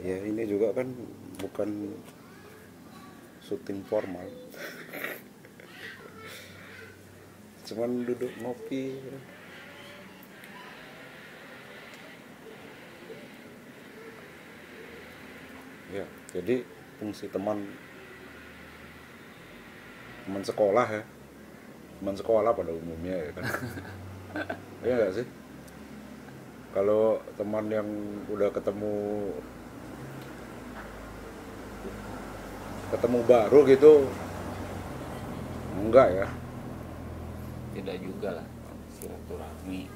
ya ini juga kan bukan syuting formal. Cuman duduk ngopi. Ya jadi fungsi teman teman sekolah ya. Teman sekolah pada umumnya ya kan. Iya nggak sih? Kalau teman yang udah ketemu ketemu baru gitu. Enggak ya. Tidak juga lah silaturahmi.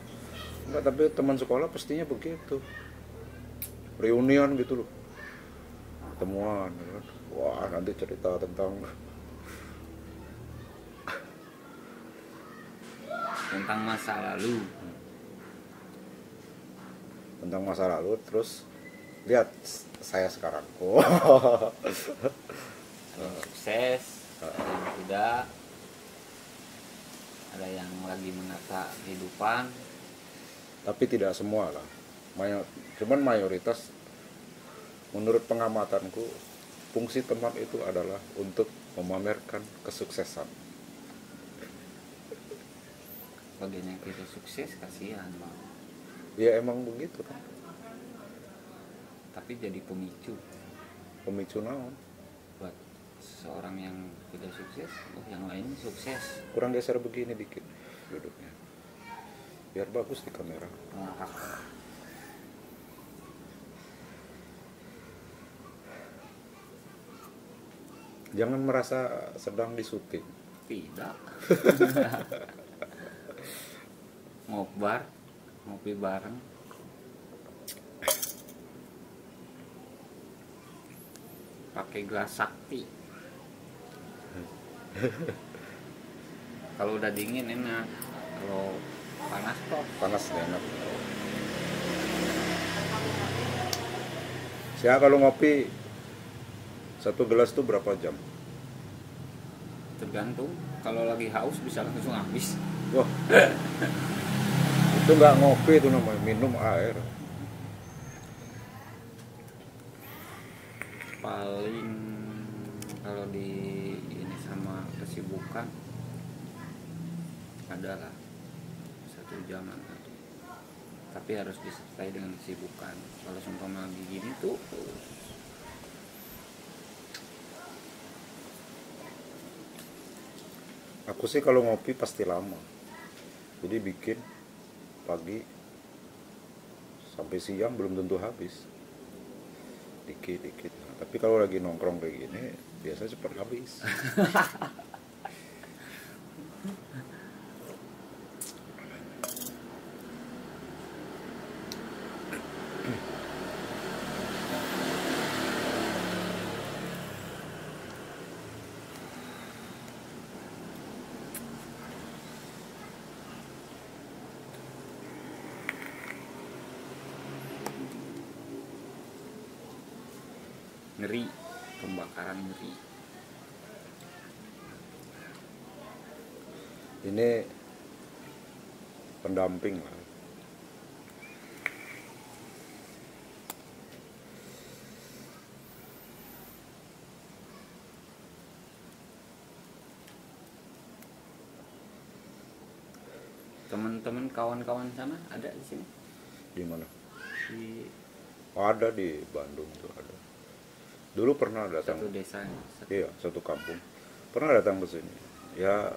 Enggak tapi teman sekolah pastinya begitu. Reunian gitu loh. Ketemuan ya kan. wah nanti cerita tentang tentang masa lalu. Tentang masa lalu terus lihat saya sekarang. oh ada yang sukses ada yang tidak ada yang lagi menata kehidupan. Tapi tidak semua lah. Mayo- cuman mayoritas menurut pengamatanku fungsi teman itu adalah untuk memamerkan kesuksesan. Bagian yang tidak sukses kasihan Bang. ya emang begitu kan tapi jadi pemicu. Pemicu naon seseorang yang tidak sukses oh yang lain sukses. Kurang geser begini dikit duduknya. Biar bagus di kamera. Ngakak jangan merasa sedang disuting tidak. Ngobar ngopi bareng. Pakai gelas sakti kalau udah dingin enak. Kalau panas kok. Panas nggak enak. Saya kalau ngopi satu gelas tuh berapa jam? Tergantung. Kalau lagi haus bisa langsung habis. Wah. Itu nggak ngopi itu namanya minum air. Paling kalau di kesibukan adalah satu jaman tapi harus disertai dengan kesibukan. Kalau seumpama lagi gini tuh aku sih kalau ngopi pasti lama. Jadi bikin pagi sampai siang belum tentu habis. Dikit dikit Nah, tapi kalau lagi nongkrong kayak gini biasa cepat habis ngeri. Pembakaran ngeri. Ini pendamping lah teman-teman kawan-kawan sana ada di sini? Di mana? Di Oh, ada di Bandung tuh ada dulu pernah datang. Satu desa satu iya satu kampung. Pernah datang ke sini. Ya.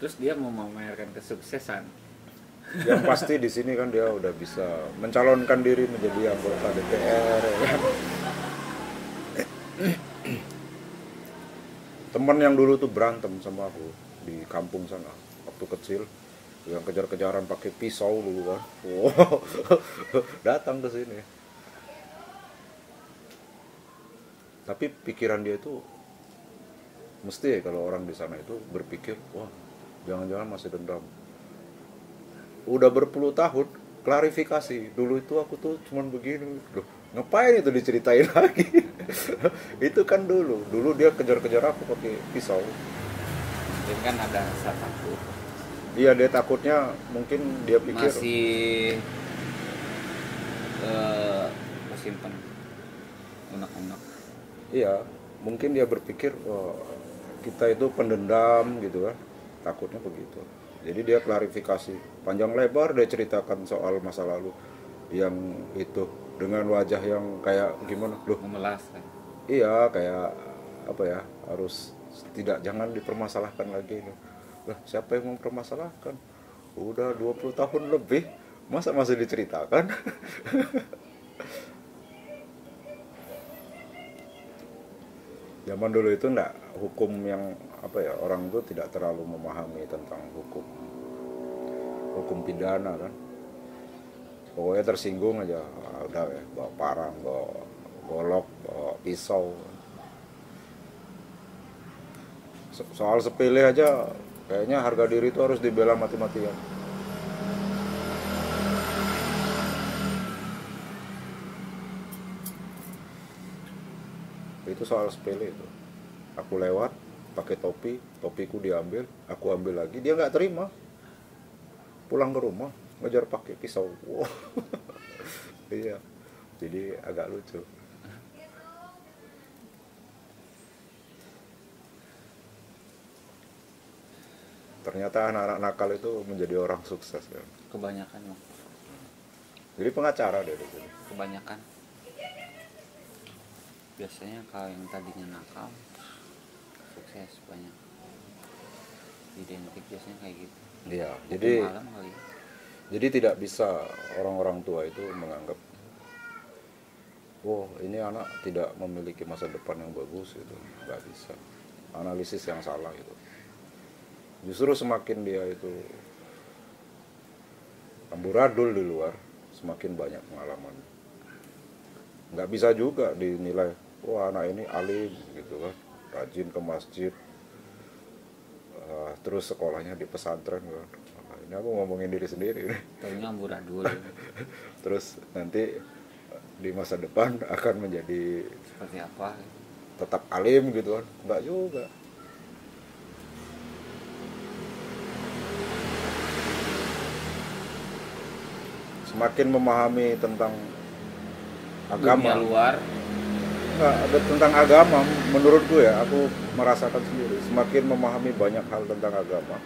Terus dia mau memamerkan kesuksesan. Yang pasti di sini kan dia udah bisa mencalonkan diri menjadi anggota DPR ya kan. teman yang dulu tuh berantem sama aku di kampung sana waktu kecil. Yang kejar-kejaran pakai pisau dulu kan. Wow. datang ke sini tapi pikiran dia itu mesti ya kalau orang di sana itu berpikir wah jangan-jangan masih dendam. Udah berpuluh tahun klarifikasi dulu itu aku tuh cuman begini. Loh, ngapain itu diceritain lagi? Itu kan dulu dulu dia kejar-kejar aku pakai pisau. Mungkin kan ada rasa takut. Iya dia takutnya mungkin dia pikir masih eh, simpen unek-unek iya mungkin dia berpikir wah kita itu pendendam gitu kan. Takutnya begitu. Jadi dia klarifikasi. Panjang lebar dia ceritakan soal masa lalu yang itu. Dengan wajah yang kayak gimana? Loh. Memelas kan? Iya kayak apa ya harus tidak jangan dipermasalahkan lagi ini. Lah siapa yang mempermasalahkan? Udah 20 tahun lebih masa masih diceritakan zaman dulu itu enggak hukum yang apa ya orang itu tidak terlalu memahami tentang hukum hukum pidana kan. Pokoknya tersinggung aja ah, udah ya bawa parang bawa golok bawa pisau. So- soal sepele aja kayaknya harga diri itu harus dibela mati-matian itu soal sepele itu. Aku lewat pakai topi topiku diambil aku ambil lagi dia nggak terima. Pulang ke rumah ngejar pakai pisau. Wow. iya. Jadi agak lucu. Ternyata anak-anak nakal itu menjadi orang sukses kan? Kebanyakan Bang. jadi pengacara dia di sini. Kebanyakan biasanya kalau yang tadinya nakal sukses banyak identik biasanya kayak gitu iya jadi kali Jadi tidak bisa orang-orang tua itu menganggap, wow ini anak tidak memiliki masa depan yang bagus itu, nggak bisa. Analisis yang salah itu. Justru semakin dia itu amburadul di luar, semakin banyak pengalaman. Nggak bisa juga dinilai, wah anak ini alim gitu kan, rajin ke masjid, eh, terus sekolahnya di pesantren kan. Nah, Ini aku ngomongin diri sendiri. Nih. taunya amburadul terus nanti di masa depan akan menjadi seperti apa? tetap alim gitu kan. Enggak juga. Semakin memahami tentang dunia agama luar Ada tentang agama menurutku ya aku merasakan sendiri. Semakin memahami banyak hal tentang agama.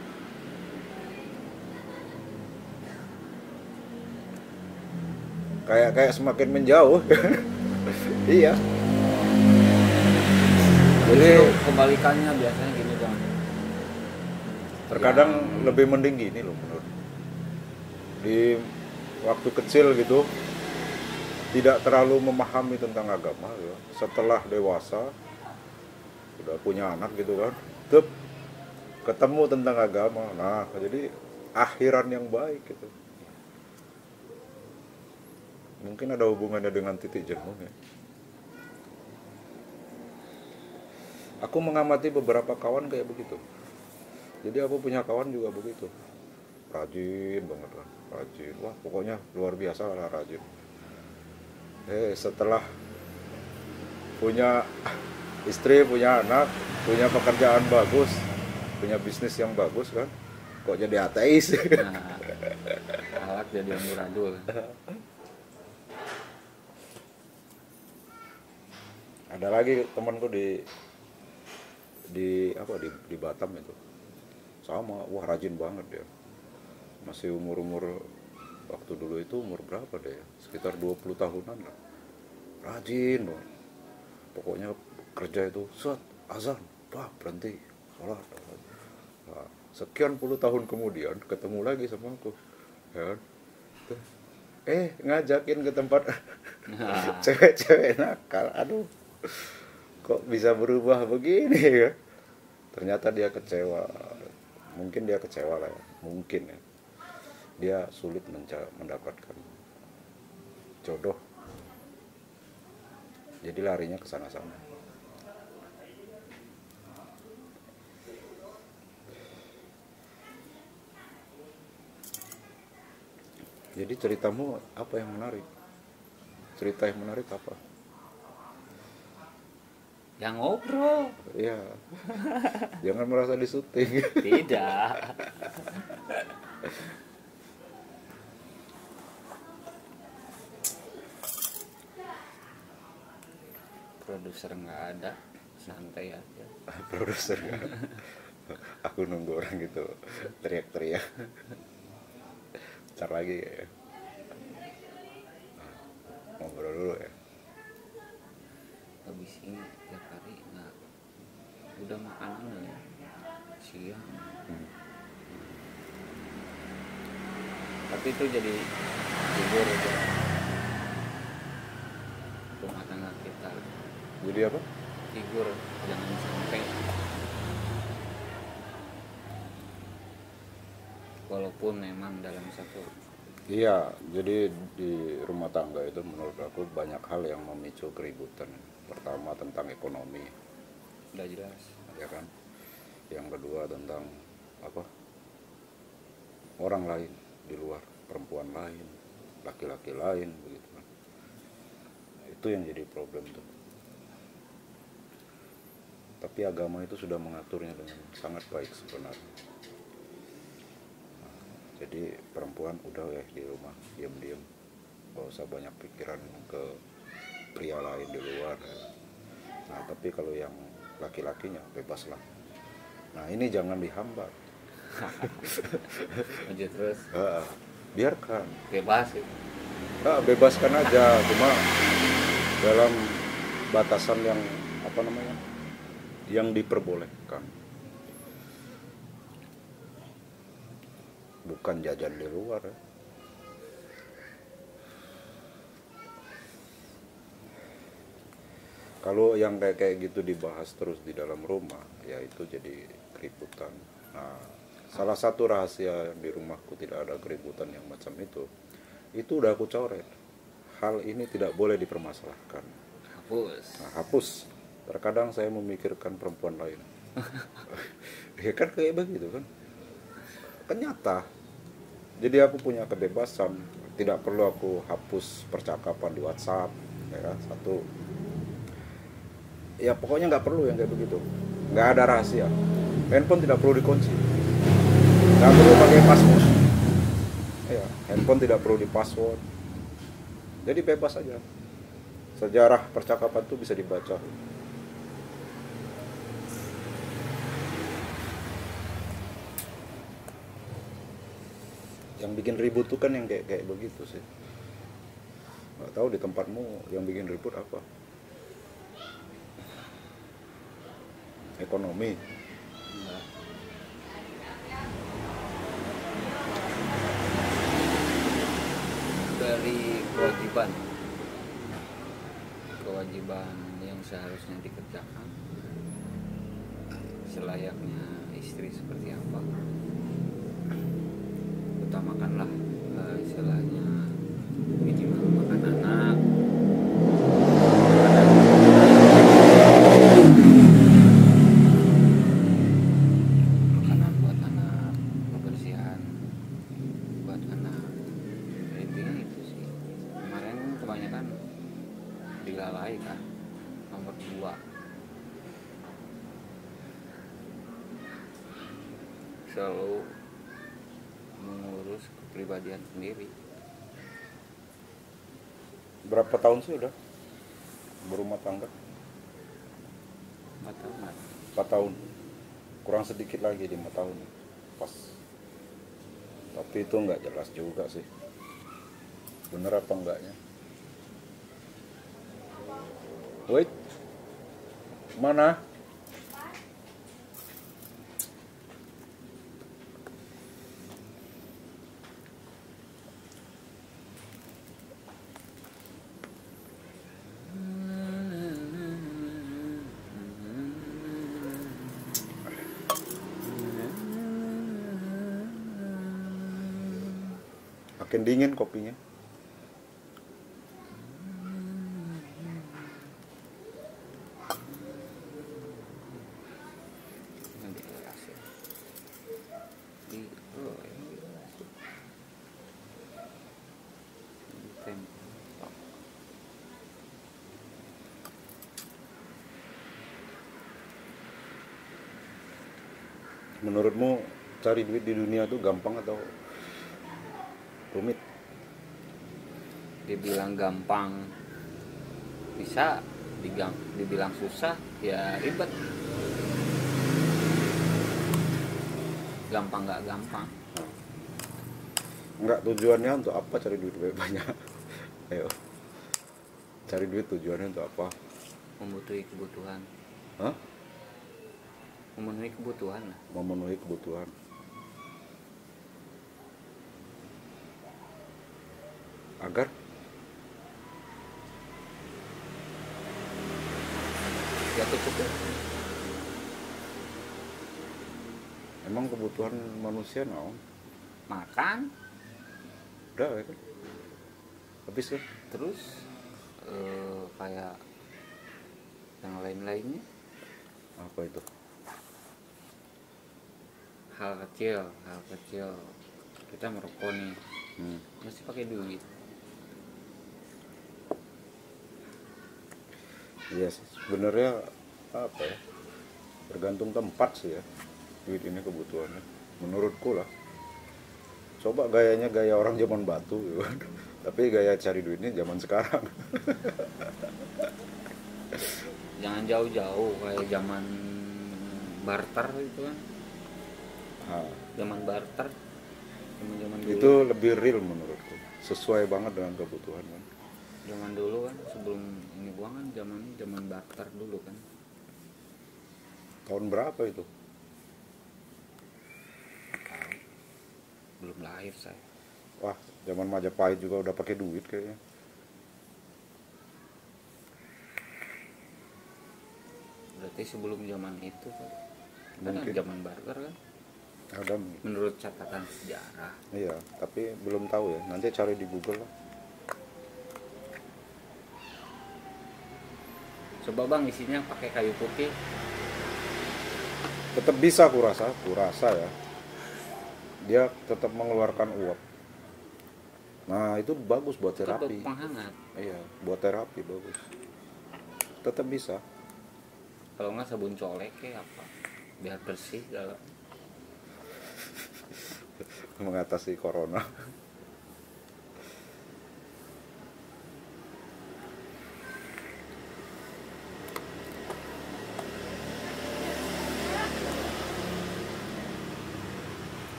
Kayak kayak semakin menjauh. Iya. Jadi kebalikannya biasanya gini bang. Terkadang Ya, lebih mending gini loh menurut. Di waktu kecil gitu tidak terlalu memahami tentang agama ya. setelah dewasa udah punya anak gitu kan tuh ketemu tentang agama. Nah jadi akhiran yang baik gitu. Mungkin ada hubungannya dengan titik jenuh ya. Aku mengamati beberapa kawan kayak begitu. Jadi aku punya kawan juga begitu. Rajin banget kan rajin. Wah pokoknya luar biasa lah rajin eh setelah punya istri punya anak punya pekerjaan bagus punya bisnis yang bagus kan kok jadi ateis? Nah, alat jadi amburadul ada lagi temanku di di apa di di Batam itu. Sama wah rajin banget dia. Masih umur umur waktu dulu itu umur berapa deh? Ya? sekitar 20 tahunan lah. Rajin banget pokoknya kerja itu set azan wah berhenti sholat. Nah, sekian puluh tahun kemudian ketemu lagi sama aku ya kan? eh ngajakin ke tempat Nah. cewek-cewek nakal. Aduh kok bisa berubah begini ya? Ternyata dia kecewa. Mungkin dia kecewa lah ya. Mungkin ya dia sulit mendapatkan jodoh. Jadi larinya ke sana-sana. Jadi ceritamu apa yang menarik? Cerita yang menarik apa? Yang ngobrol. Iya. Jangan merasa disuting. tidak produser nggak ada santai aja. Produser aku nunggu orang gitu teriak-teriak. Ntar lagi ya. Ngobrol dulu ya. Habis ini tiap hari nggak udah makan dulu ya siang. Hmm. tapi itu jadi figur aja. Rumah tangga kita jadi apa figur jangan sampai walaupun memang dalam satu Iya, jadi di rumah tangga itu menurut aku banyak hal yang memicu keributan. Pertama tentang ekonomi, udah jelas ya kan. Yang kedua tentang apa? Orang lain di luar, perempuan lain, laki-laki lain, begitu kan. Itu yang jadi problem tuh. Tapi agama itu sudah mengaturnya dengan sangat baik sebenarnya. Jadi perempuan udah ya di rumah diam-diam, gak usah banyak pikiran ke pria lain di luar. ya. Nah tapi kalau yang laki-lakinya bebas lah. Nah ini jangan dihambat, lanjut terus biarkan, bebas gitu. Ah, bebaskan aja, cuma dalam batasan yang apa namanya, yang diperbolehkan. Bukan jajan di luar ya. Kalau yang kayak kayak gitu dibahas terus di dalam rumah, ya itu jadi keributan. Nah, salah satu rahasia di rumahku tidak ada keributan yang macam itu. Itu udah aku coret. Hal ini tidak boleh dipermasalahkan. hapus Nah, hapus. Terkadang saya memikirkan perempuan lain. ya kan kayak begitu kan. Kan nyata. Jadi aku punya kebebasan. Tidak perlu aku hapus percakapan di WhatsApp. Ya, satu. Ya pokoknya nggak perlu yang kayak begitu. Nggak ada rahasia. Handphone tidak perlu dikunci. Nggak perlu pakai password. Ya, handphone tidak perlu di password. Jadi bebas aja sejarah percakapan itu bisa dibaca yang bikin ribut tuh kan yang kayak kayak begitu sih. Nggak tahu di tempatmu yang bikin ribut apa. Ekonomi. Dari kewajiban. Kewajiban yang seharusnya dikerjakan. Selayaknya istri seperti apa utamakanlah eh, istilahnya minimal makan anak makanan buat anak kebersihan buat anak intinya itu sih kemarin kebanyakan dilalai kan nomor dua selalu mengurus kepribadian sendiri berapa tahun sih udah berumah tangga. Empat tahun. 4 tahun. Kurang sedikit lagi 5 tahun. Pas. Tapi itu nggak jelas juga sih. Bener apa enggaknya? Wait. Mana makin dingin kopinya Nanti kelas ya. Di, oh, ini di kelas. Di tempat. menurutmu cari duit di dunia itu gampang atau Dibilang gampang bisa, digang, dibilang susah ya ribet gampang nggak gampang Enggak tujuannya untuk apa cari duit banyak? Ayo. Cari duit tujuannya untuk apa? membutuhi kebutuhan Hah? memenuhi kebutuhan Memenuhi kebutuhan. Agar ya cukup emang kebutuhan manusia naon? makan Udah ya kan? Habis kan? terus eh, kayak yang lain-lainnya Apa itu? hal kecil hal kecil kita merokok nih Hmm. mesti pakai duit Iya sih, sebenarnya apa ya? Tergantung tempat sih ya. Duit ini kebutuhannya. Menurutku lah. Coba gayanya gaya orang zaman batu gitu. Tapi gaya cari duitnya zaman sekarang. jangan jauh-jauh kayak zaman barter itu kan Nah, zaman barter zaman zaman dulu itu lebih real menurutku. Sesuai banget dengan kebutuhan kan. zaman dulu kan sebelum gua kan zaman zaman barter dulu kan Tahun berapa itu? tahu belum lahir saya Wah, zaman Majapahit juga udah pakai duit kayaknya. berarti sebelum zaman itu kan kan Mungkin. zaman barter kan Ada menurut catatan sejarah Iya, tapi belum tahu ya. Nanti cari di Google lah. Coba bang isinya pakai kayu putih. Tetap bisa kurasa kurasa ya. Dia tetap mengeluarkan uap. Nah itu bagus buat tetap terapi. penghangat. Iya buat terapi bagus. Tetap bisa. Kalau nggak sabun colek kayak apa? Biar bersih dalam mengatasi corona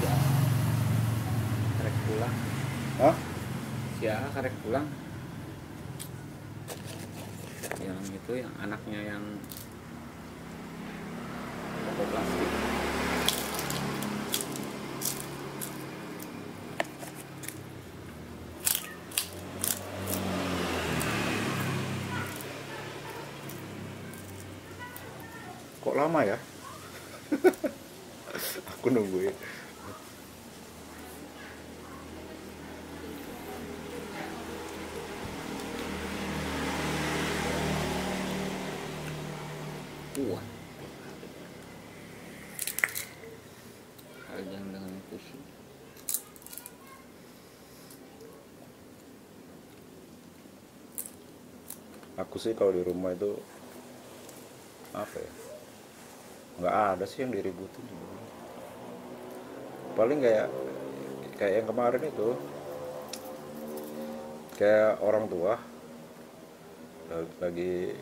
Ya. Karek pulang Hah? ya karek pulang yang itu yang anaknya yang toko plastik kok lama ya. Aku nungguin. Kuat Kalian dengan pusing aku sih kalau di rumah itu apa ya nggak ada sih yang diributin. Paling kayak kayak yang kemarin itu kayak orang tua lagi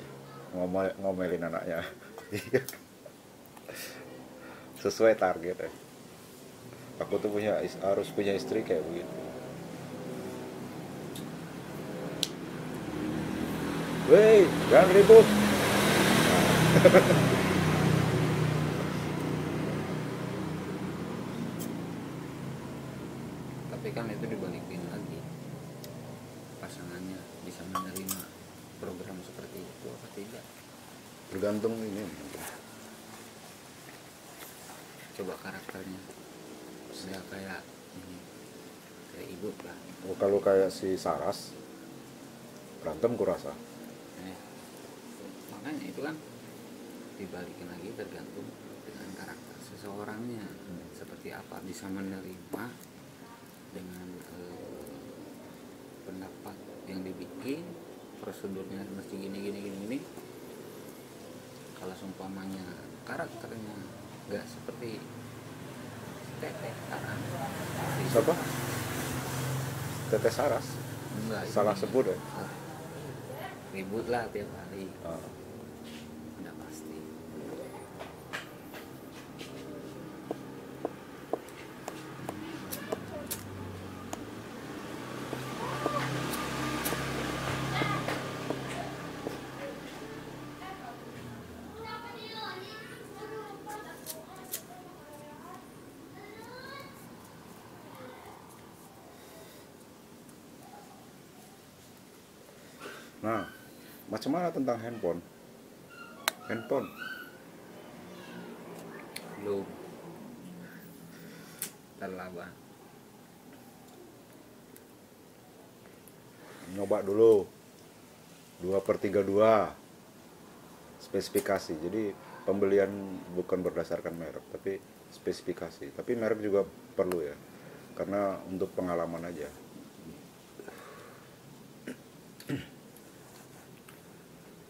ngomel ngomelin anaknya. Sesuai target ya. Aku tuh punya harus punya istri kayak begitu. Woi, jangan ribut. tapi kan itu dibalikin lagi pasangannya bisa menerima program seperti itu apa tidak Tergantung ini. coba karakternya saya kayak ini kayak ibu lah Oh, kalau kayak si Saras. Berantem kurasa. Eh, makanya itu kan dibalikin lagi tergantung dengan karakter seseorangnya. Seperti apa? Bisa menerima dengan eh, pendapat yang dibikin prosedurnya mesti gini gini gini gini. Kalau seumpamanya karakternya nggak seperti teteh sekarang. Siapa Teteh Saras. Enggak salah sebut ya? Ah, ribut lah tiap hari. Ah, udah pasti nah macam mana tentang handphone? Handphone. Belum. Terlaba nyoba dulu. 2 per 32 spesifikasi. Jadi pembelian bukan berdasarkan merek tapi spesifikasi. Tapi merek juga perlu ya. Karena untuk pengalaman aja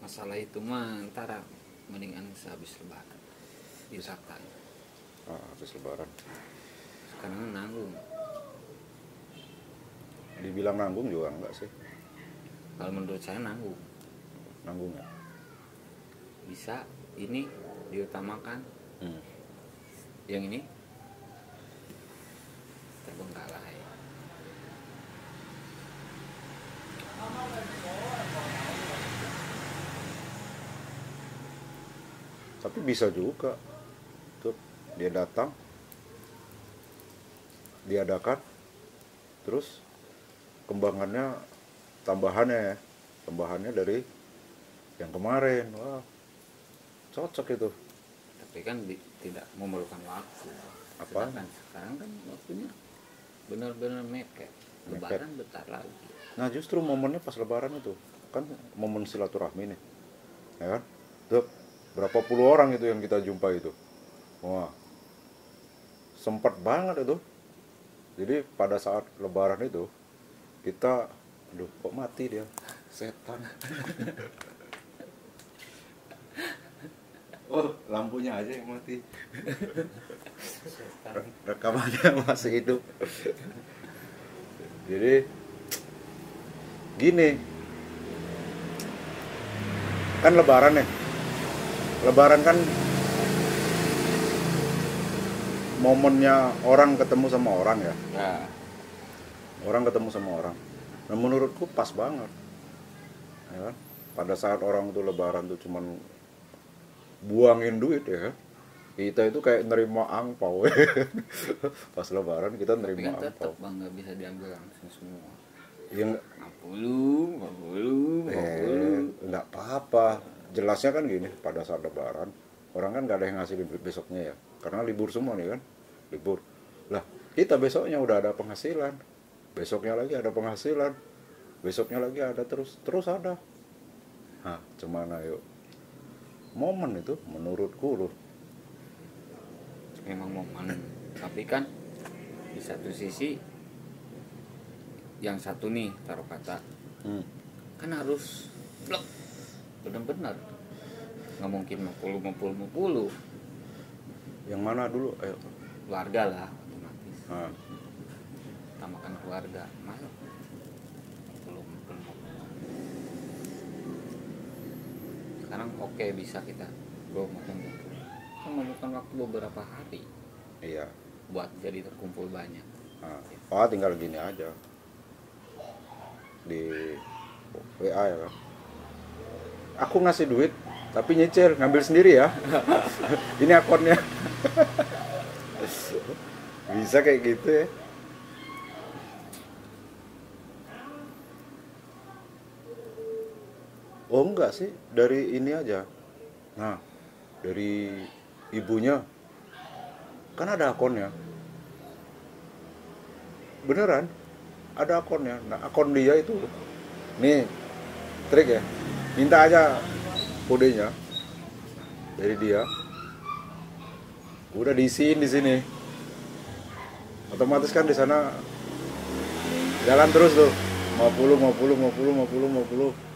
masalah itu mah antara mendingan sehabis lebaran. Wisata ah, habis lebaran. Sekarang nanggung. Dibilang nanggung juga enggak sih? Kalau menurut saya nanggung. Nanggung ya? Bisa ini diutamakan. Hmm. yang ini? Terbengkalai tapi bisa juga. Tuh dia datang. Diadakan. Terus kembangannya tambahannya. Ya tambahannya dari yang kemarin. Wah cocok itu. Tapi kan di- tidak memerlukan waktu. Apa? Sedangkan sekarang kan waktunya benar-benar mepet. Lebaran bentar lagi. Nah justru momennya pas lebaran itu. Kan momen silaturahmi nih. Ya kan? Tuh berapa puluh orang itu yang kita jumpa itu. Wah sempat banget itu. Jadi pada saat lebaran itu kita aduh kok mati dia? Setan. Oh lampunya aja yang mati. Re- rekamannya masih hidup. Jadi gini. Kan lebaran ya lebaran kan momennya orang ketemu sama orang ya. Nah orang ketemu sama orang. Nah menurutku pas banget. Ya kan? pada saat orang tuh lebaran tuh cuman buangin duit ya. Kan? kita itu kayak nerima angpau. Pas lebaran kita tapi nerima kan tetap angpau. bang nggak bisa diambil langsung semua. Yang 50 50 eh 50 nggak apa-apa jelasnya kan gini pada saat lebaran orang kan nggak ada yang ngasih besoknya ya. Karena libur semua nih kan libur. Lah kita besoknya udah ada penghasilan. Besoknya lagi ada penghasilan. Besoknya lagi ada terus terus ada. Nah cuman ayo. Momen itu menurutku loh. Memang momen. Tapi kan di satu sisi yang satu nih taruh kata hmm. kan harus blok benar-benar nggak mungkin 50 50 50 yang mana dulu? Ayo. Keluarga lah otomatis. Nah, utamakan keluarga. Masa belum belum sekarang oke bisa kita bro makan kumpul. Kan memakan waktu beberapa hari. Iya. Buat jadi terkumpul banyak. Nah, oh tinggal gini aja. Di WA ya? kan aku ngasih duit tapi nyicil ngambil sendiri ya. Ini akunnya bisa kayak gitu ya. Oh enggak sih. Dari ini aja. Nah. Dari ibunya. Kan ada akunnya beneran? Ada akunnya nah akun dia itu. Nih trik ya minta aja kodenya dari dia. Udah diisiin di sini. Otomatis kan di sana jalan terus tuh. 50 50 50 50 50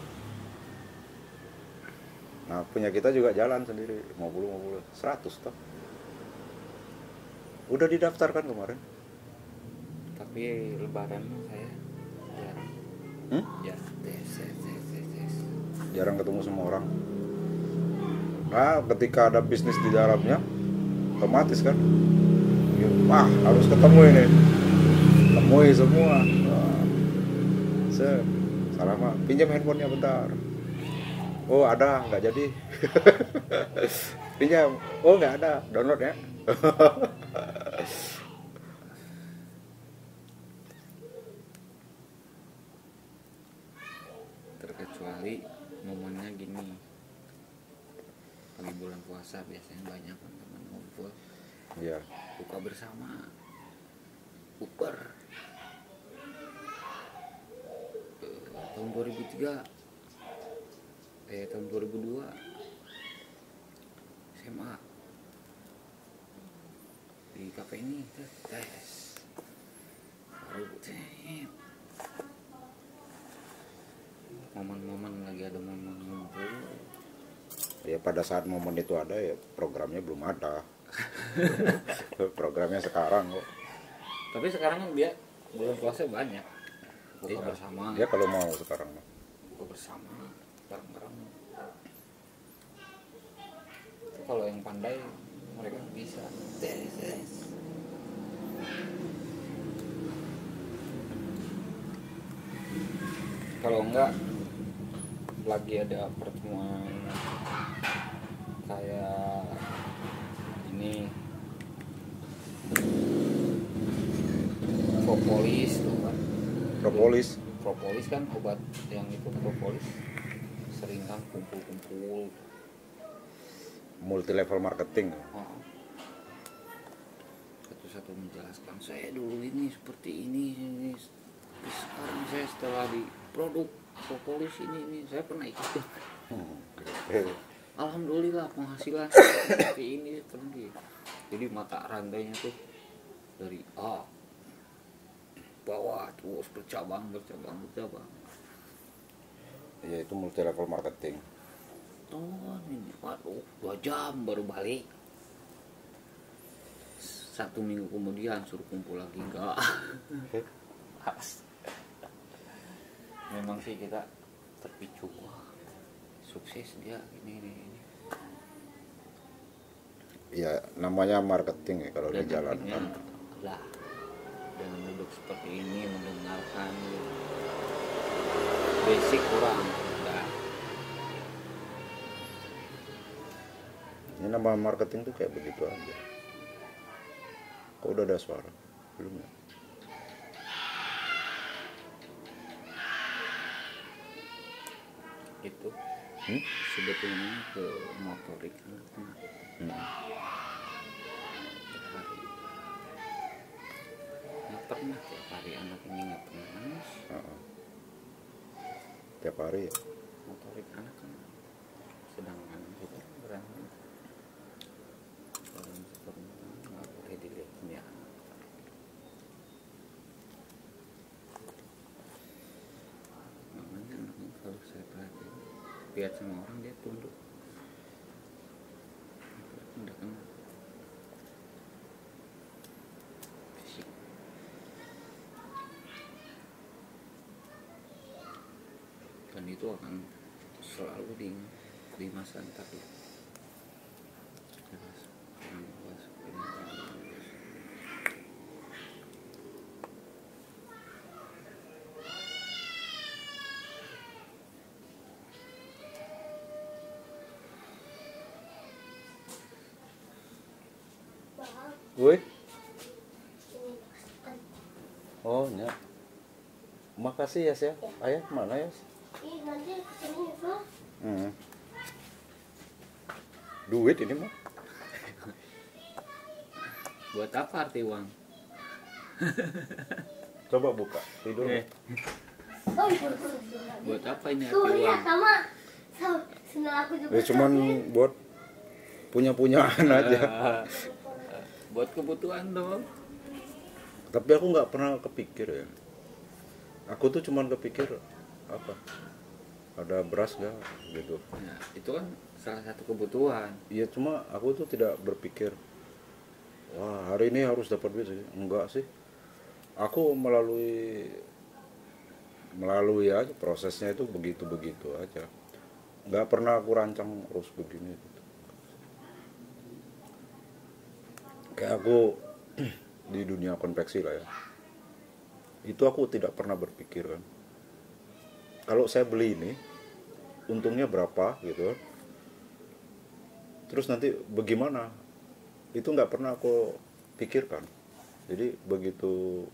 nah punya kita juga jalan sendiri. 50 50 100 toh. Udah didaftarkan kemarin. Tapi lebaran saya jarang. Hmm? ya jarang ketemu sama orang. Nah ketika ada bisnis di dalamnya otomatis kan? Ya, wah harus ketemu ini. Temui semua. Wah. se salah mah pinjam handphonenya bentar. Oh ada. Nggak jadi. Pinjam. Oh nggak ada. Download ya. Terkecuali momennya gini. Pagi bulan puasa biasanya banyak teman ngumpul. Iya. Buka bersama. Uber. Eh, tahun 2003 eh tahun 2002 SMA di kafe ini tes. Tes. baru. Momen-momen lagi ada momen ngumpul ya pada saat momen itu ada ya programnya belum ada. Programnya sekarang kok. Tapi sekarang kan dia bulan puasa banyak. Buka Iya. bersama. Ya kalau mau sekarang. Mah. buka bersama bareng-bareng. Itu kalau yang pandai mereka bisa. Kalau enggak lagi ada pertemuan kayak ini. Propolis tuh kan propolis? Propolis kan obat yang itu propolis. Sering kan kumpul-kumpul. Multi level marketing. Satu-satu menjelaskan saya dulu ini seperti ini, ini. Sekarang saya setelah di produk propolis ini, ini. Saya pernah ikut. Alhamdulillah penghasilan seperti ini seperti ini. jadi mata rantainya tuh dari A. Bawah terus bercabang bercabang bercabang. Ya itu multi level marketing. Tuh ini waduh dua jam baru balik. Satu minggu kemudian suruh kumpul lagi enggak memang sih kita terpicu wah sukses dia ini ini, ini. ya namanya marketing ya kalau Dan dijalankan lah dengan duduk seperti ini mendengarkan basic kurang enggak. Ini nama marketing tuh kayak begitu aja. Kok udah ada suara? Belum ya itu. Hmm? sebetulnya ke motorik. Hmm. tiap hari. Pernah tiap hari anak ini nggak pernah nangis. Heeh. tiap hari ya? Motorik anak kan sedangkan kita berantem dalam seperti itu nggak boleh dilihat punya anak makanya anak ini harus saya perhatiin lihat sama orang dia tunduk. Udah kan fisik. Dan itu akan selalu di di masa ntar ya Jelas. Jangan lupa seperti itu. Woi. Oh, ya. Makasih ya, Sia. Ayah mana ya? Ih, nanti ke sini ya, Hmm. Duit ini mah. buat apa arti uang Coba buka. Tidur. eh Oh, iya, buat apa ini arti Tuh, lihat uang sama. Sama, juga. Ya cuman buat punya punyaan aja Ah, buat kebutuhan dong. Tapi aku nggak pernah kepikir ya. Aku tuh cuman kepikir apa? Ada beras gak gitu. Nah, itu kan salah satu kebutuhan. Iya cuma aku tuh tidak berpikir wah hari ini harus dapat duit sih. Enggak sih. Aku melalui melalui aja prosesnya itu begitu begitu aja. Nggak pernah aku rancang harus begini gitu. Kayak aku di dunia konveksi lah ya. Itu aku tidak pernah berpikir kan. Kalau saya beli ini untungnya berapa gitu kan. Terus nanti bagaimana? Itu nggak pernah aku pikirkan. Jadi begitu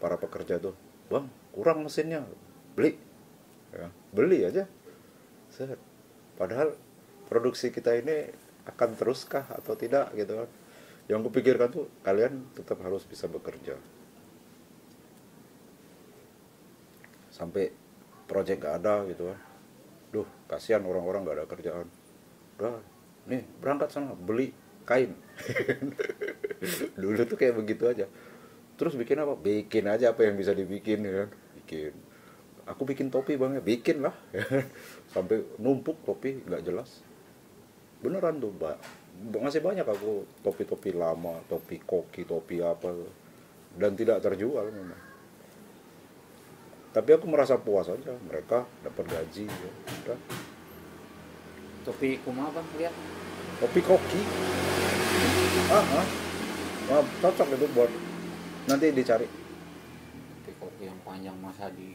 para pekerja tuh bang kurang mesinnya beli. Ya, beli aja. Set. padahal produksi kita ini akan teruskah atau tidak gitu kan yang kupikirkan tuh kalian tetap harus bisa bekerja. Sampai project gak ada gitu kan. Duh kasihan orang-orang gak ada kerjaan. Udah nih berangkat sana beli kain. Dulu tuh kayak begitu aja. Terus bikin apa? Bikin aja apa yang bisa dibikin ya kan? Bikin. Aku bikin topi bang ya. Bikin lah ya kan. sampai numpuk topi nggak jelas. Beneran tuh mbak masih banyak aku. Topi-topi lama topi koki topi apa. Dan tidak terjual memang. Tapi aku merasa puas aja. Mereka dapat gaji ya udah topi kumaha bang lihat topi koki. Ah, ah. Wah, cocok itu buat nanti dicari. Topi kopi yang panjang masa di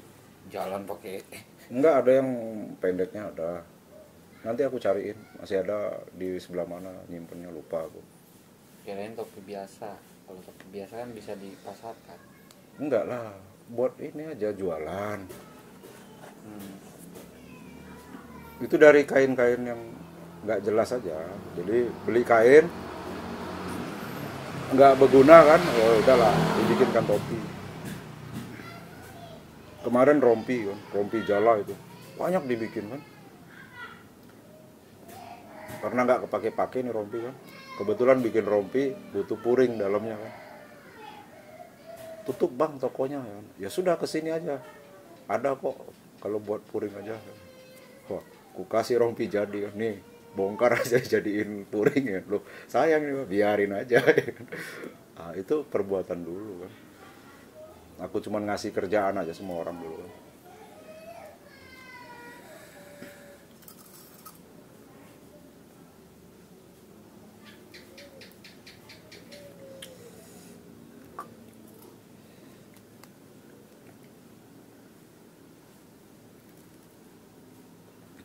jalan pakai enggak ada yang pendeknya ada nanti aku cariin masih ada di sebelah mana nyimpennya lupa aku. Kirain topi biasa. Kalau topi biasa kan bisa dipasarkan. Enggak lah buat ini aja jualan. Hmm. itu dari kain-kain yang nggak jelas aja. Jadi beli kain nggak berguna kan? Ya udahlah dibikinkan topi. Kemarin rompi kan rompi jala itu. Banyak dibikin kan karena nggak kepake-pake nih rompi kan kebetulan bikin rompi butuh puring dalamnya kan tutup bang tokonya ya, ya sudah ke sini aja. Ada kok kalau buat puring aja. Wah ku kasih rompi jadi nih. Bongkar aja jadiin puring ya. Loh sayang nih biarin aja. Nah, itu perbuatan dulu kan aku cuman ngasih kerjaan aja semua orang dulu. kan.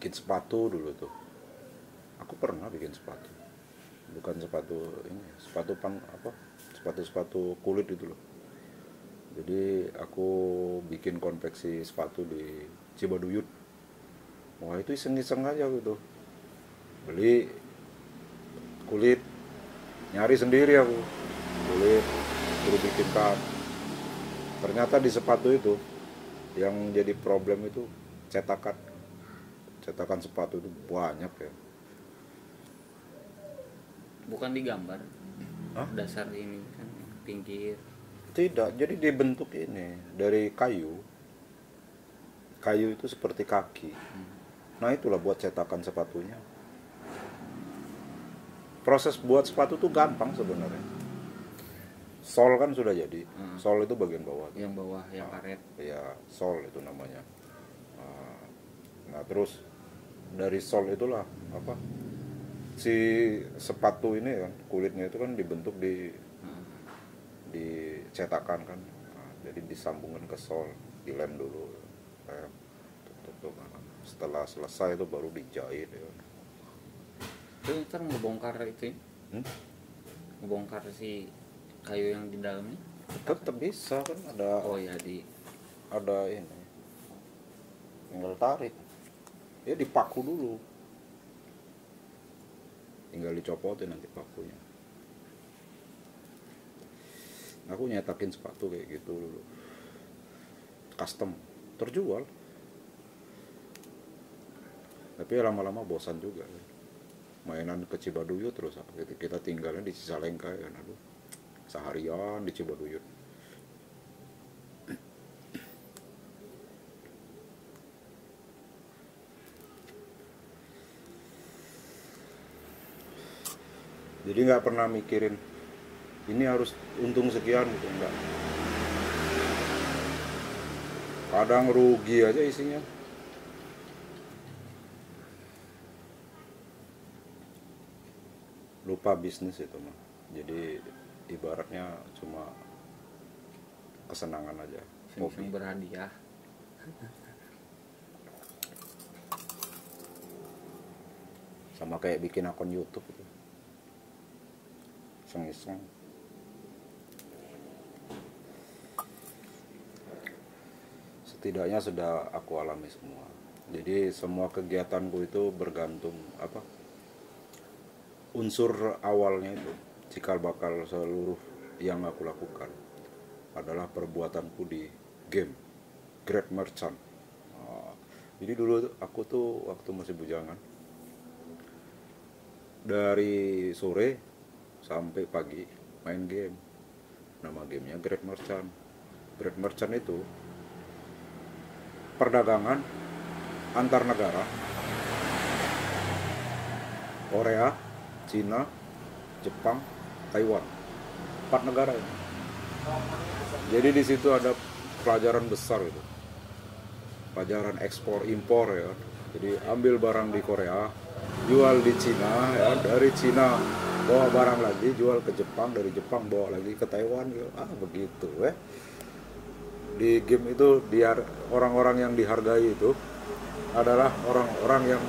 bikin sepatu dulu tuh. Aku pernah bikin sepatu. Bukan sepatu ini sepatu pan apa sepatu sepatu kulit itu loh. Jadi aku bikin konveksi sepatu di Cibaduyut. Wah itu iseng-iseng aja gitu beli kulit nyari sendiri aku. Kulit suruh bikinkan ternyata di sepatu itu yang jadi problem itu cetakan cetakan sepatu itu banyak ya. Bukan digambar. Hah? dasar ini kan pinggir. Tidak jadi dibentuk ini dari kayu. Kayu itu seperti kaki. Nah itulah buat cetakan sepatunya. Proses buat sepatu tuh gampang sebenarnya. Sol kan sudah jadi. Hmm. sol itu bagian bawah yang bawah yang Ah. karet. ya sol itu namanya. Ah, nah terus dari sol itulah apa si sepatu ini kan kulitnya itu kan dibentuk di dicetakan kan Nah, jadi disambungkan ke sol dilem dulu tuk, tuk. Nah, setelah selesai itu baru dijahit ya. itu ntar ngebongkar itu ya? Hmm? ngebongkar si kayu yang di dalamnya tetap bisa kan ada oh ya di ada ini tinggal tarik ya dipaku dulu. Tinggal dicopotin nanti pakunya. Aku nyetakin sepatu kayak gitu dulu. Custom. Terjual. Tapi lama-lama bosan juga. Mainan ke Cibaduyut terus. Kita, tinggalnya di Cicalengka ya aduh seharian di Cibaduyut jadi nggak pernah mikirin ini harus untung sekian gitu enggak kadang rugi aja isinya. Lupa bisnis itu mah jadi ibaratnya cuma kesenangan aja Sing berhadiah. sama kayak bikin akun YouTube itu iseng-iseng. Setidaknya sudah aku alami semua. Jadi semua kegiatanku itu bergantung apa unsur awalnya itu cikal bakal seluruh yang aku lakukan adalah perbuatanku di game Great Merchant. Ah, jadi dulu aku tuh waktu masih bujangan dari sore sampai pagi main game. Nama gamenya Great Merchant. Great Merchant itu perdagangan antar negara. Korea, Cina, Jepang, Taiwan. Empat negara ini. Jadi di situ ada pelajaran besar itu. Pelajaran ekspor impor ya. Jadi ambil barang di Korea jual di Cina ya. Dari Cina bawa barang lagi jual ke Jepang dari Jepang bawa lagi ke Taiwan gitu. ah begitu ya di game itu dia orang-orang yang dihargai itu adalah orang-orang yang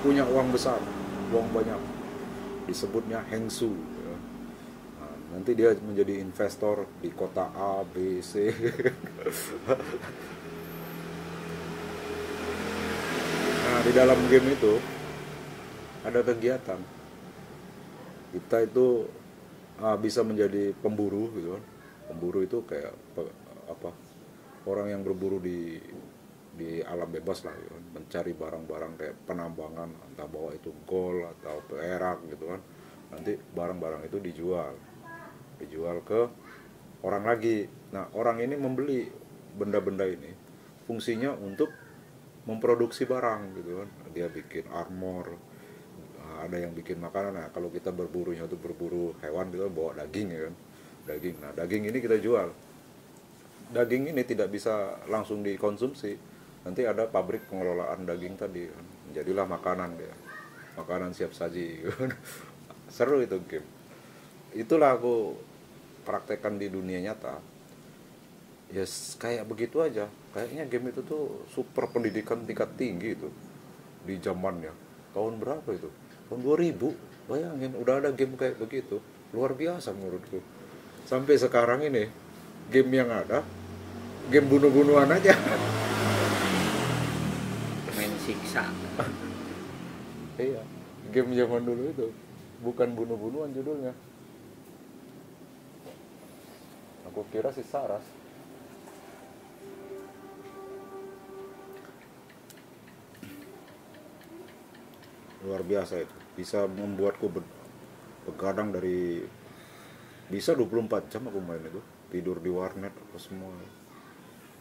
punya uang besar uang banyak disebutnya hengsu ya. Nah, nanti dia menjadi investor di kota A B C Nah, di dalam game itu ada kegiatan. Kita itu ah, bisa menjadi pemburu gitu kan. Pemburu itu kayak apa? Orang yang berburu di di alam bebas lah gitu kan. Mencari barang-barang kayak penambangan, entah bawa itu gold atau perak gitu kan. Nanti barang-barang itu dijual. Dijual ke orang lagi. Nah, orang ini membeli benda-benda ini fungsinya untuk memproduksi barang gitu kan dia bikin armor ada yang bikin makanan. Nah kalau kita berburunya itu berburu hewan kan, bawa daging ya kan? Daging. Nah daging ini kita jual. Daging ini tidak bisa langsung dikonsumsi. Nanti ada pabrik pengelolaan daging tadi kan. jadilah makanan dia. Makanan siap saji kan. seru itu game. Itulah aku praktekkan di dunia nyata. Ya s- kayak begitu aja. Kayaknya game itu tuh super pendidikan tingkat tinggi itu di zamannya. Tahun berapa itu tahun 2000 bayangin udah ada game kayak begitu. Luar biasa menurutku. Sampai sekarang ini game yang ada game bunuh-bunuhan aja. Main siksa. iya game zaman dulu itu. Bukan bunuh-bunuhan judulnya. Aku kira si Saras luar biasa itu. Bisa membuatku begadang dari bisa 24 jam aku main itu. Tidur di warnet apa semua.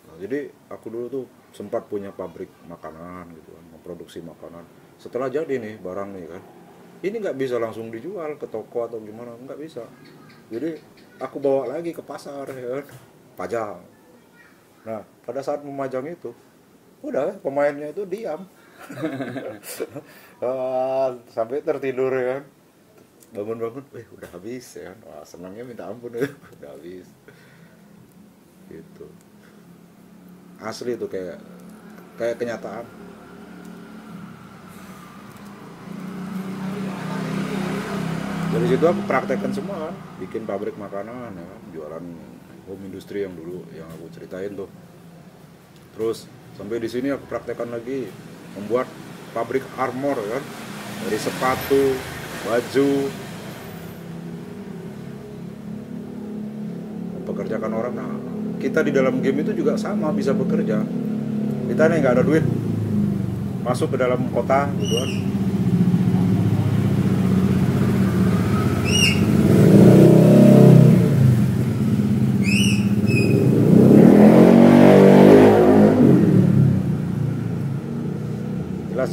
Nah, jadi aku dulu tuh sempat punya pabrik makanan gitu kan memproduksi makanan. Setelah jadi nih barang nih kan ini nggak bisa langsung dijual ke toko atau gimana nggak bisa. Jadi aku bawa lagi ke pasar ya kan pajang. Nah pada saat memajang itu udah pemainnya itu diam Ah, sampai tertidur ya kan? Bangun-bangun eh udah habis ya kan? Wah senangnya minta ampun ya. Udah habis. Gitu. Asli itu kayak kayak kenyataan. Dari situ aku praktekkan semua kan? Bikin pabrik makanan ya kan? Jualan home industry yang dulu yang aku ceritain tuh. Terus sampai di sini aku praktekkan lagi membuat pabrik armor kan? Dari sepatu baju. Mempekerjakan orang. Nah kita di dalam game itu juga sama bisa bekerja. Kita nih nggak ada duit. Masuk ke dalam kota gitu kan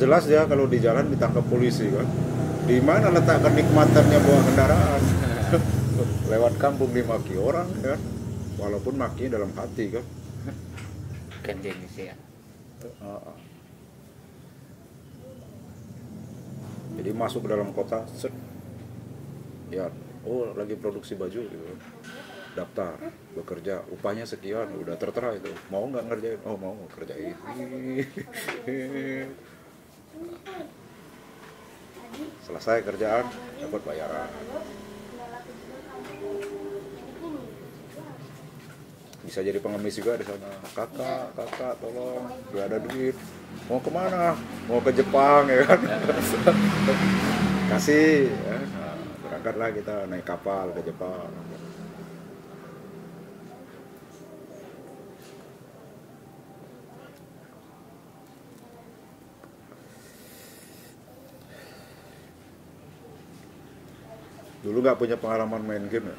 jelas dia kalau di jalan ditangkap polisi kan? Di mana letak kenikmatannya bawa kendaraan? Lewat kampung dimaki orang kan? Walaupun maki dalam hati kan? Kan jenis ya. Heeh. jadi masuk ke dalam kota set. Ya oh lagi produksi baju gitu. Daftar bekerja. Upahnya sekian udah tertera itu. Mau nggak ngerjain? Oh mau kerjain selesai kerjaan dapat bayaran. Bisa jadi pengemis juga di sana. Kakak kakak tolong. Gak ada duit. Mau ke mana? Mau ke Jepang ya kan? Kasih ya. Nah, berangkatlah kita naik kapal ke Jepang dulu nggak punya pengalaman main game ya?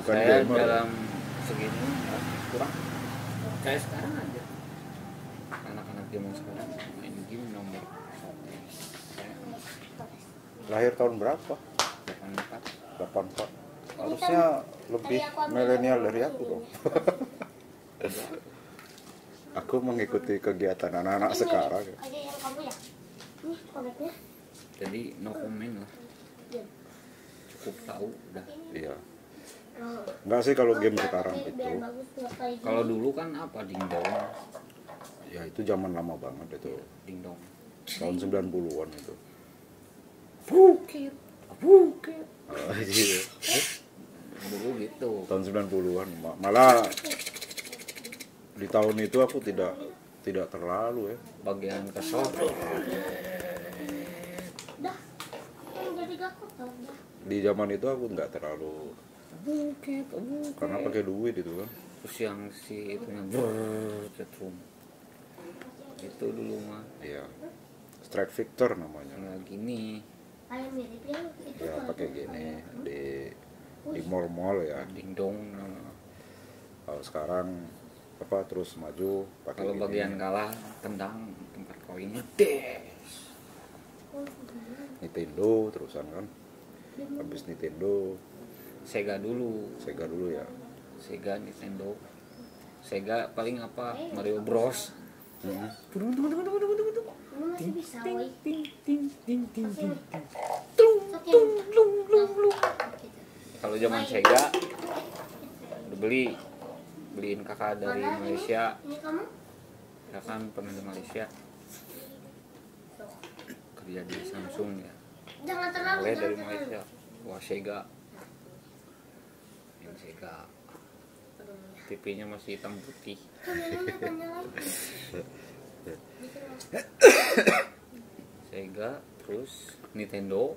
Bukan saya gamer ya? dalam segini ah, kurang. Kayak sekarang aja. Anak-anak zaman sekarang main game nomor lahir tahun berapa? 84 84 harusnya lebih milenial dari aku dong. Aku mengikuti kegiatan anak-anak sekarang ya. Ya? Jadi no comment lah cukup tahu udah. Iya. Enggak sih kalau game sekarang itu. kalau dulu kan apa dingdong ya itu zaman lama banget itu. Dingdong tahun 90-an itu bukit bukit Oh, iya. dulu gitu. Tahun 90-an Ma- malah di tahun itu aku tidak tidak terlalu ya. Bagian kesel. Dah. di zaman itu aku nggak terlalu bukit bukit karena pakai duit itu kan. Terus yang si itunya bercetrum itu dulu mah. Iya. Strike Victor namanya. Nggak gini Kayak mirip yang itu ya pakai gini di di mall-mall ya. Dingdong kalau sekarang apa terus maju pakai kalau bagian kalah tendang tempat koinnya des Nintendo terusan kan. Habis Nintendo. Sega dulu. Sega dulu ya. Sega Nintendo. Sega paling apa? Mario Bros. Tudung, tudung. Ini masih bisa, woi. ting ting ting ting ting lung lung lung gitu. kalau zaman Sega udah beli. Beliin kakak dari? Malaysia. Ini kamu? ya kan pernah di Malaysia kerja di Samsung ya. Jangan terlalu, dari. Malaysia. wah Sega. Yang Sega. TV-nya masih hitam putih. Sega terus Nintendo.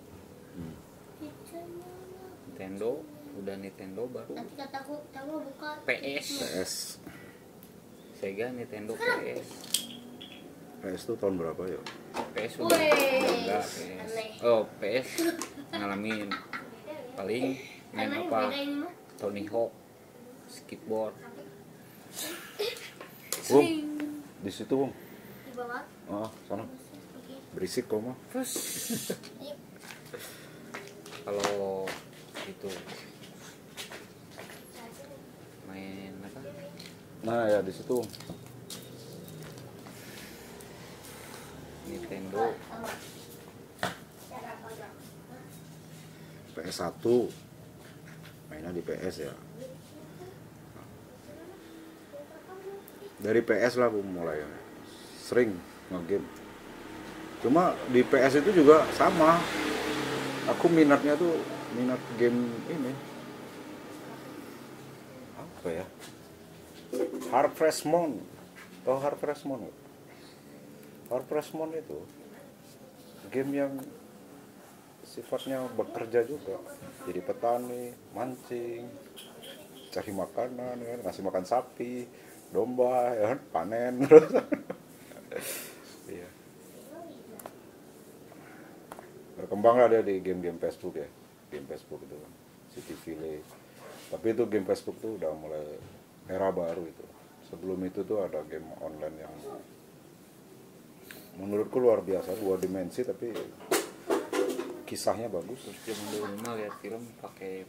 Hmm. Nintendo udah Nintendo baru. Nanti kataku, kamu buka. PS PS Sega Nintendo PS PS itu tahun berapa ya? PS udah. Enggak. PS oh PS ngalamin. Paling main apa. Tony Hawk skateboard. Bung di situ bung Di bawah. oh sana. Berisik kok mah terus kalau itu. Main apa? Nah ya di situ Bung. Nintendo. PS1 mainnya di PS ya. Dari PS lah aku mulai. Sering ngegame. Cuma di PS itu juga sama. Aku minatnya tuh minat game ini. Apa ya? Harvest Moon. Tau Harvest Moon? Harvest Moon itu. Game yang sifatnya bekerja juga. Jadi petani mancing cari makanan kan? Ngasih makan sapi domba ya kan? Panen. Terus iya. Berkembang lah dia di game-game Facebook ya. Game Facebook itu kan. City Village. Tapi itu game Facebook tuh udah mulai era baru itu. Sebelum itu tuh ada game online yang menurutku luar biasa dua dimensi tapi kisahnya bagus. Terus zaman dulu mah lihat film pakai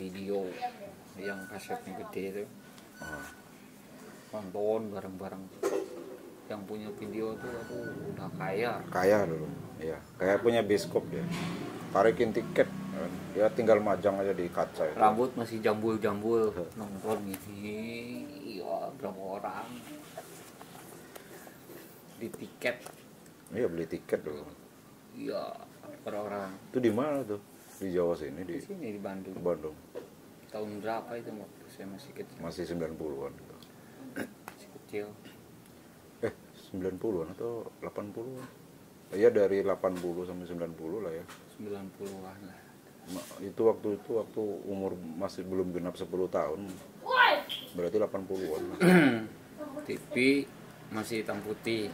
video yang kasetnya gede itu. Ah, nonton bareng-bareng. Yang punya video tuh aku udah kaya. Kaya dulu iya. Kayak punya biskop dia. Tarikin tiket dia tinggal majang aja di kaca itu. rambut masih jambul-jambul nonton gini iya berapa orang. Di tiket iya beli tiket dulu iya per orang. Itu di mana tuh? Di Jawa sini di di sini di Bandung. Bandung. Tahun berapa itu waktu saya masih kecil. Masih 90-an gitu. masih kecil. Eh 90-an atau 80-an Iya dari 80 sampai 90 lah ya. 90-an lah. Ma- itu waktu itu waktu umur masih belum genap 10 tahun. Berarti 80-an lah. TV masih hitam putih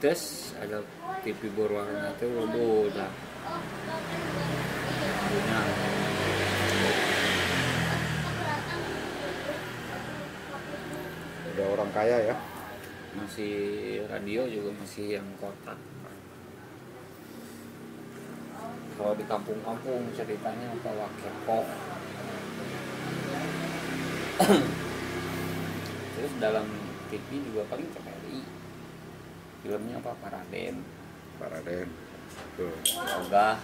terus ada TV berwarna itu waduh udah. Punya udah orang kaya ya? Masih radio juga masih yang kotak. Kalau di kampung-kampung ceritanya bawa kepok terus dalam TV juga paling CPRI filmnya apa? Paraden. Pak Raden tuh Yoga.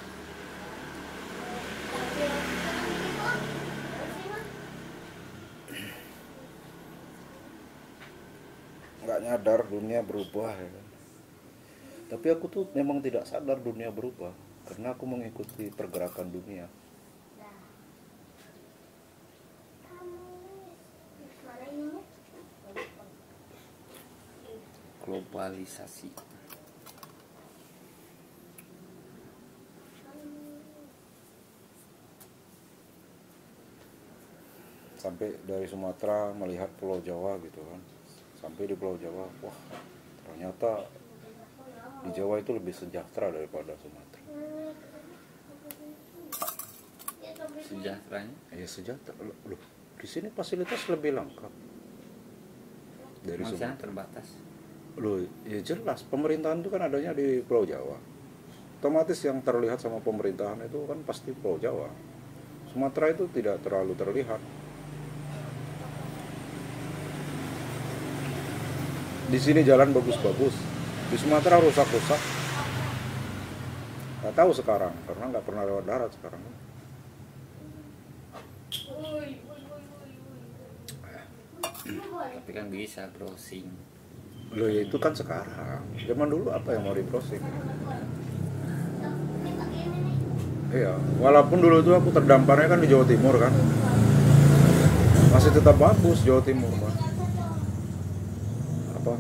Nggak nyadar dunia berubah ya kan. tapi aku tuh memang tidak sadar dunia berubah karena aku mengikuti pergerakan dunia globalisasi. Sampai dari Sumatera melihat Pulau Jawa gitu kan. Sampai di Pulau Jawa wah ternyata di Jawa itu lebih sejahtera daripada Sumatera. Sejahteranya? Ya sejahtera. Loh di sini fasilitas lebih lengkap. Dari Sumatera. terbatas loh ya jelas pemerintahan itu kan adanya di Pulau Jawa. Otomatis yang terlihat sama pemerintahan itu kan pasti Pulau Jawa. Sumatera itu tidak terlalu terlihat. Di sini jalan bagus-bagus di Sumatera rusak-rusak. Nggak tahu sekarang karena nggak pernah lewat darat sekarang. Tapi kan bisa browsing loh ya itu kan sekarang. Zaman dulu apa yang mau di browsing iya walaupun dulu itu aku terdamparnya kan di Jawa Timur kan. Masih tetap bagus Jawa Timur apa?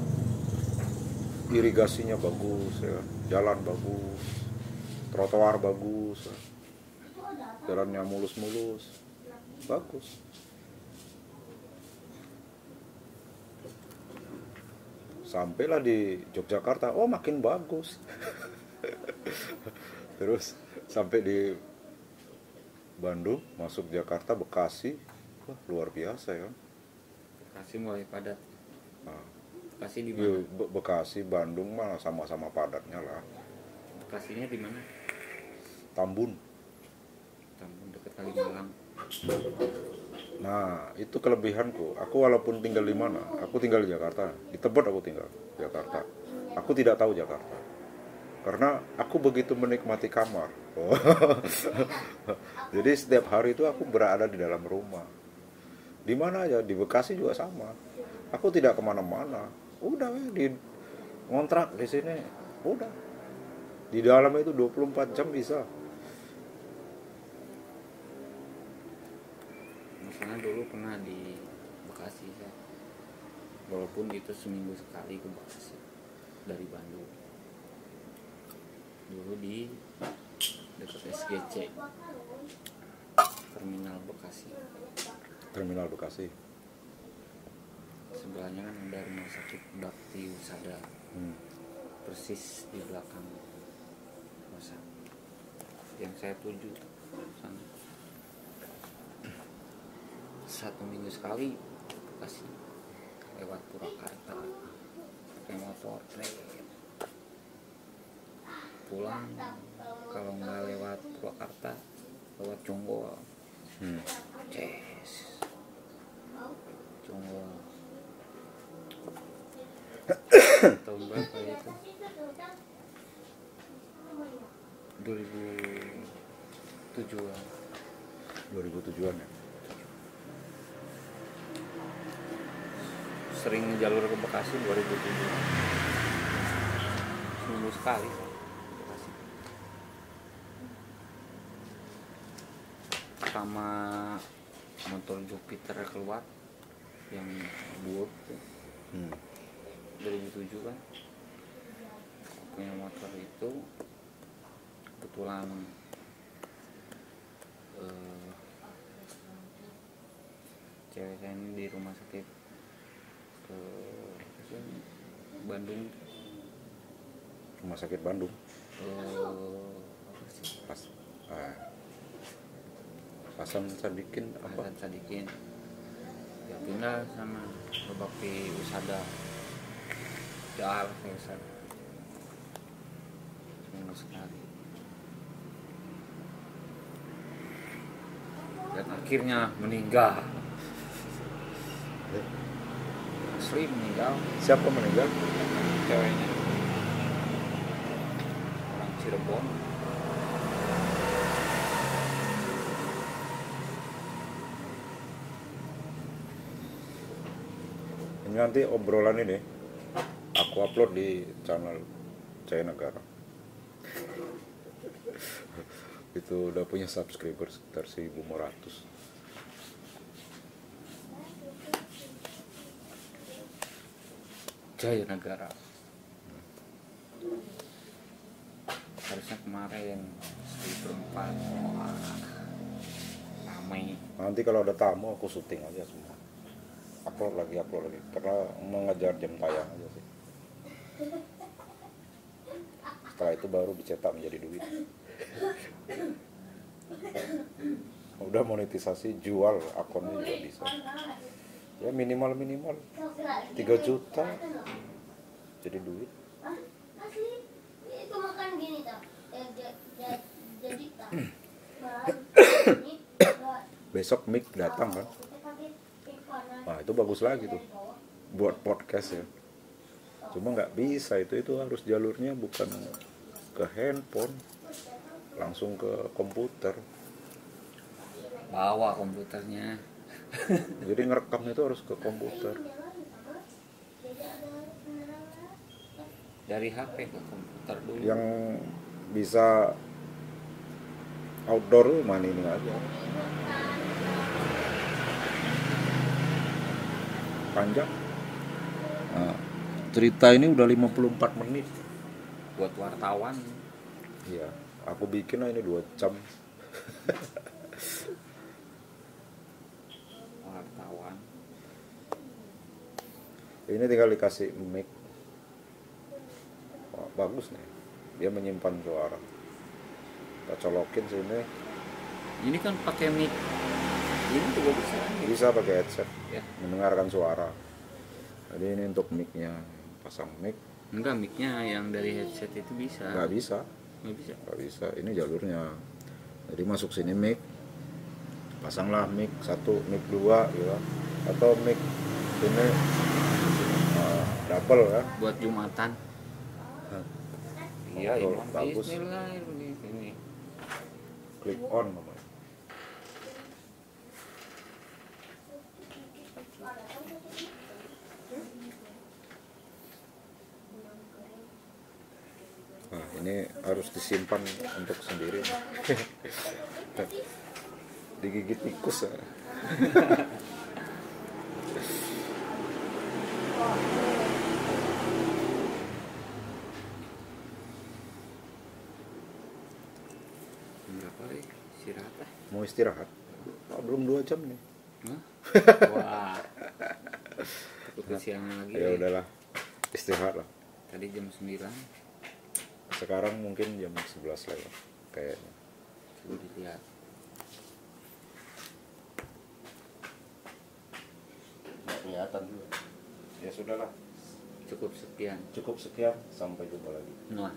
Irigasinya bagus ya. Jalan bagus trotoar bagus ya. jalannya mulus-mulus. Bagus sampailah di Yogyakarta oh makin bagus. Terus sampai di Bandung masuk Jakarta Bekasi. Wah luar biasa ya. Bekasi mulai padat. Nah, Bekasi di iya, mana? Be- Bekasi Bandung mah sama-sama padatnya lah. Bekasinya di mana? Tambun. Tambun dekat Kalimalang nah itu kelebihanku. Aku walaupun tinggal di mana aku tinggal di Jakarta. Di Tebet aku tinggal Jakarta. Aku tidak tahu Jakarta. Karena aku begitu menikmati kamar. Jadi setiap hari itu aku berada di dalam rumah. Di mana aja di Bekasi juga sama. Aku tidak ke mana-mana. Udah weh, di ngontrak di sini udah. Di dalam itu 24 jam bisa Misalnya dulu pernah di Bekasi saya. Walaupun itu seminggu sekali ke Bekasi dari Bandung. Dulu di dekat SGC Terminal Bekasi. terminal Bekasi Sebelahnya kan ada rumah sakit Bakti Usada Hmm. persis di belakang kosan yang saya tuju sana satu minggu sekali kasih lewat Purwakarta pakai motor trek pulang kalau nggak lewat Purwakarta lewat Jonggol Hmm. Ces. Jonggol tahun berapa ya itu 2007 2007-an ya. Sering jalur ke Bekasi 2007 seminggu sekali Bekasi. sama motor Jupiter keluar yang buat Hmm. 2007 kan punya motor itu kebetulan eh, cewek saya ini di rumah sakit ke sih, Bandung Rumah sakit Bandung. eh, Pas. Ah. Hasan Sadikin apa? Hasan Sadikin ya pindah sama berbakti wisada Jaal Faisal seminggu sekali dan akhirnya meninggal asli meninggal Siapa meninggal? ceweknya orang Cirebon Ini nanti obrolan ini aku upload di channel Cahaya Negara. Itu udah punya subscriber sekitar 1500. Jaya Negara harusnya kemarin seribu empat wah ramai Nanti kalau ada tamu aku syuting aja semua. Upload lagi, upload lagi. Karena mengejar jam tayang aja sih. Setelah itu baru dicetak menjadi duit. Udah monetisasi jual akunnya juga bisa. Ya minimal minimal 3 juta jadi duit. Besok mic datang kan. Wah itu bagus lagi tuh buat podcast ya. Cuma nggak bisa itu itu harus jalurnya bukan ke handphone, langsung ke komputer. bawa komputernya Jadi ngerekamnya itu harus ke komputer. Dari HP ke komputer dulu Yang bisa outdoor tuh mana ini aja. Panjang. Nah, cerita ini udah 54 menit. buat wartawan Iya, aku bikin lah ini dua jam. Ini tinggal dikasih mic. Wah, bagus nih. Dia menyimpan suara. Kita colokin sini, ini kan pakai mic ini juga bisa bisa pakai headset, ya mendengarkan suara. Jadi ini untuk micnya, pasang mic, enggak micnya yang dari headset itu bisa nggak bisa, nggak bisa nggak bisa. Ini jalurnya. Jadi masuk sini mic, pasanglah mic satu, mic dua, gitu. Atau mic ini double ya. buat jumatan iya Oh, ini bagus. Bismillahirrahmanirrahim ini Click on namanya. Nah, ini harus disimpan untuk sendiri. Digigit tikus ya. berapa deh istirahat ah Mau istirahat? Oh, belum dua jam nih. Hah? wah takut kesiangan lagi Ya udahlah, istirahat lah. tadi jam 9 Sekarang mungkin jam 11 lewat kayaknya. coba dilihat Nggak kelihatan juga. Ya sudahlah, cukup sekian cukup sekian. Sampai jumpa lagi. nah